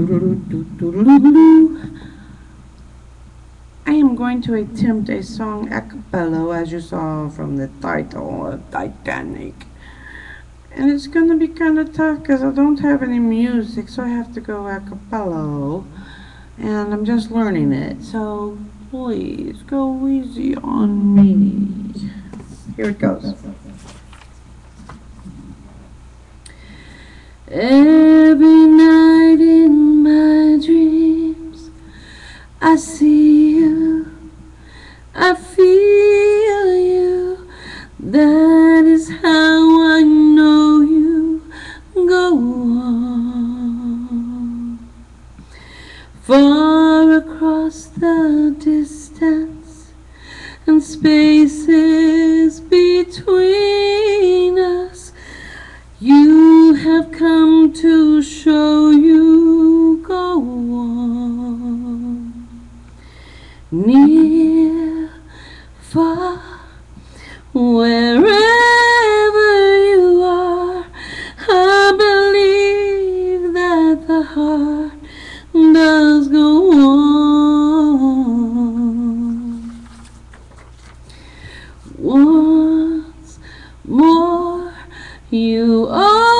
I am going to attempt a song a cappella as you saw from the title of Titanic. And it's gonna be kinda tough because I don't have any music so I have to go a cappella. And I'm just learning it, so please go easy on me. Here it goes. I see you, I feel you. That is how I know you go on. Far across the distance and spaces between Near, far, wherever you are, I believe that the heart does go on. Once more, you open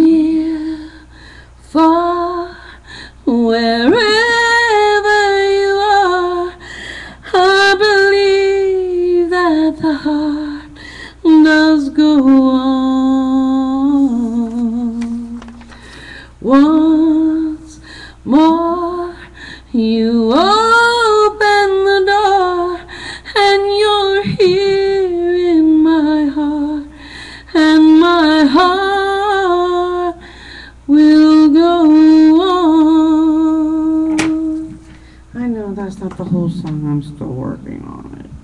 Near, far, wherever you are, I believe that the heart does go on. Once more, you open the door, and you're here in my heart, and my heart that's not the whole song, I'm still working on it.